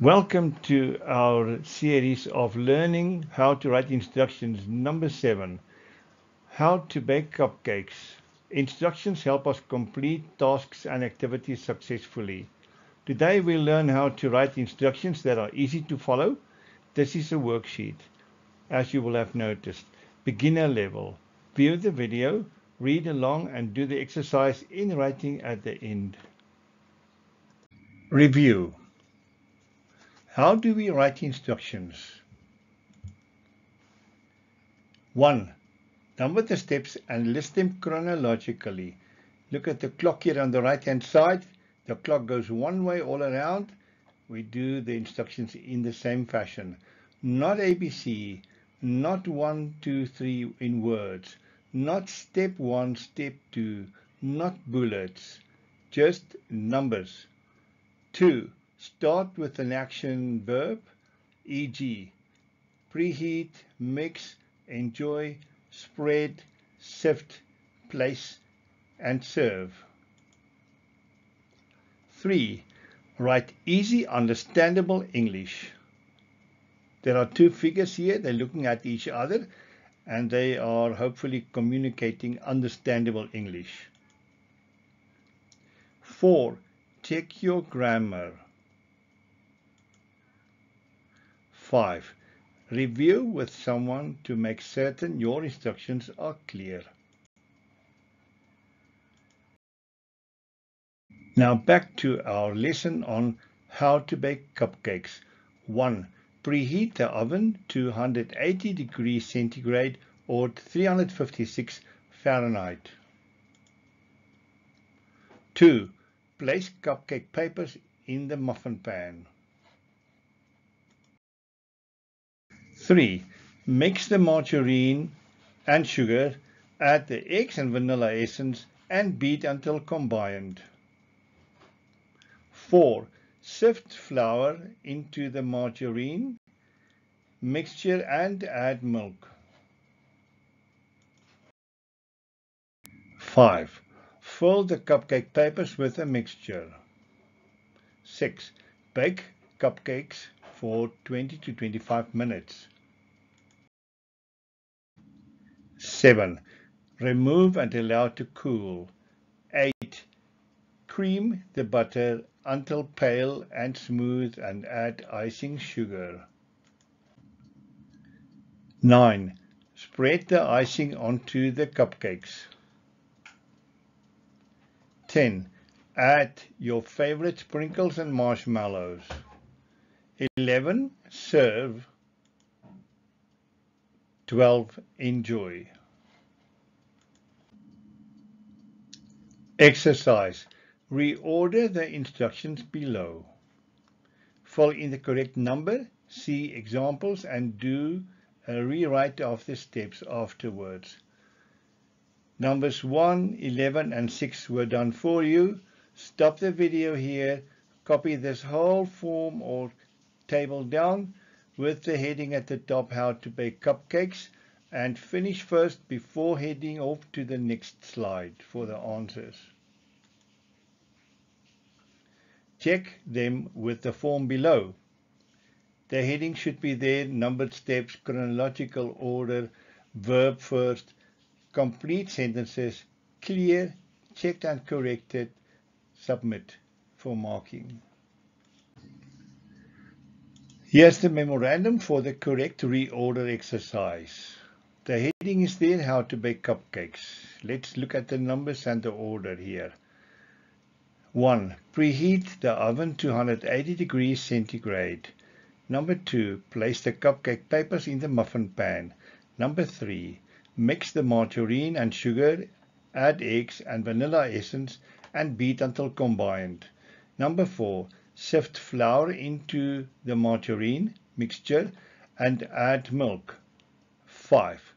Welcome to our series of learning how to write instructions number seven, how to bake cupcakes. Instructions help us complete tasks and activities successfully. Today we'll learn how to write instructions that are easy to follow. This is a worksheet, as you will have noticed, beginner level. View the video, read along and do the exercise in writing at the end. Review. How do we write instructions? 1. Number the steps and list them chronologically. Look at the clock here on the right hand side. The clock goes one way all around. We do the instructions in the same fashion. Not ABC, not 1, 2, 3 in words, not step 1, step 2, not bullets, just numbers. 2. Start with an action verb, e.g. preheat, mix, enjoy, spread, sift, place, and serve. 3. Write easy, understandable English. There are two figures here. They're looking at each other and they are hopefully communicating understandable English. 4. Check your grammar. 5. Review with someone to make certain your instructions are clear. Now back to our lesson on how to bake cupcakes. 1. Preheat the oven to 180 degrees centigrade or 356 Fahrenheit. 2. Place cupcake papers in the muffin pan. 3. Mix the margarine and sugar, add the eggs and vanilla essence and beat until combined. 4. Sift flour into the margarine mixture and add milk. 5. Fill the cupcake papers with the mixture. 6. Bake cupcakes for 20 to 25 minutes. 7. Remove and allow to cool. 8. Cream the butter until pale and smooth and add icing sugar. 9. Spread the icing onto the cupcakes. 10. Add your favorite sprinkles and marshmallows. 11. Serve. 12. Enjoy. Exercise. Reorder the instructions below. Fill in the correct number, see examples and do a rewrite of the steps afterwards. Numbers 1, 11 and 6 were done for you. Stop the video here, copy this whole form or table down with the heading at the top how to bake cupcakes and finish first before heading off to the next slide for the answers. Check them with the form below. The heading should be there, numbered steps, chronological order, verb first, complete sentences, clear, checked and corrected, submit for marking. Here's the memorandum for the correct reorder exercise. The heading is there, how to bake cupcakes. Let's look at the numbers and the order here. 1. Preheat the oven to 180 degrees centigrade. Number 2. Place the cupcake papers in the muffin pan. Number 3. Mix the margarine and sugar, add eggs and vanilla essence and beat until combined. Number 4. Sift flour into the margarine mixture and add milk. 5.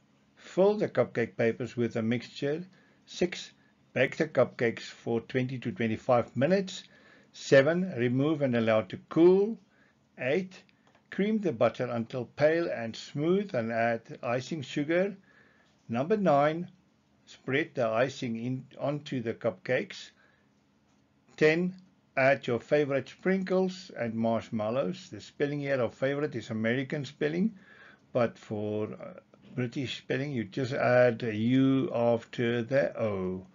Fill the cupcake papers with the mixture. 6. Bake the cupcakes for 20 to 25 minutes. 7. Remove and allow to cool. 8. Cream the butter until pale and smooth and add icing sugar. Number nine, spread the icing in onto the cupcakes. 10. add your favorite sprinkles and marshmallows. The spelling here of favorite is American spelling, but for uh, British spelling, you just add a U after the O. Oh.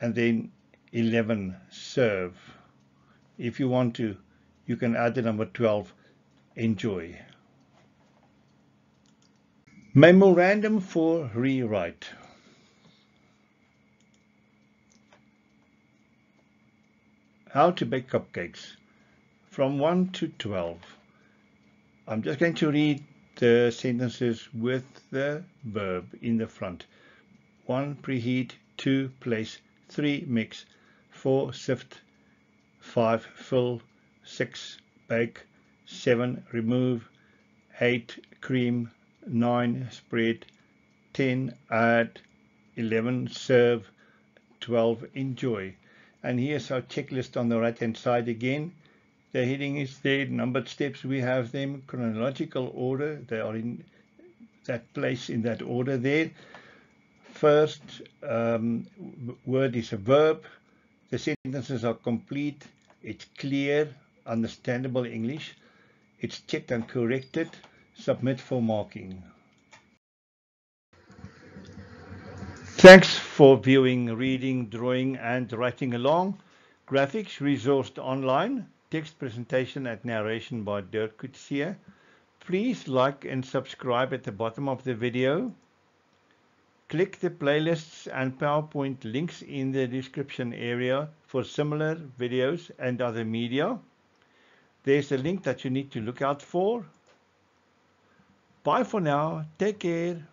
And then 11, serve. If you want to, you can add the number 12, enjoy. Memorandum for rewrite. How to bake cupcakes from 1 to 12. I'm just going to read the sentences with the verb in the front. 1. Preheat 2. Place 3. Mix 4. Sift 5. Fill 6. Bake 7. Remove 8. Cream 9. Spread 10. Add 11. Serve 12. Enjoy and here's our checklist on the right hand side again the heading is there numbered steps we have them chronological order. They are in that place in that order there. First um, word is a verb. The sentences are complete. It's clear understandable English. It's checked and corrected. Submit for marking. Thanks for viewing, reading, drawing and writing along. Graphics resourced online. Text presentation and narration by Dirk Coetzee. Please like and subscribe at the bottom of the video. Click the playlists and PowerPoint links in the description area for similar videos and other media. There's a link that you need to look out for. Bye for now. Take care.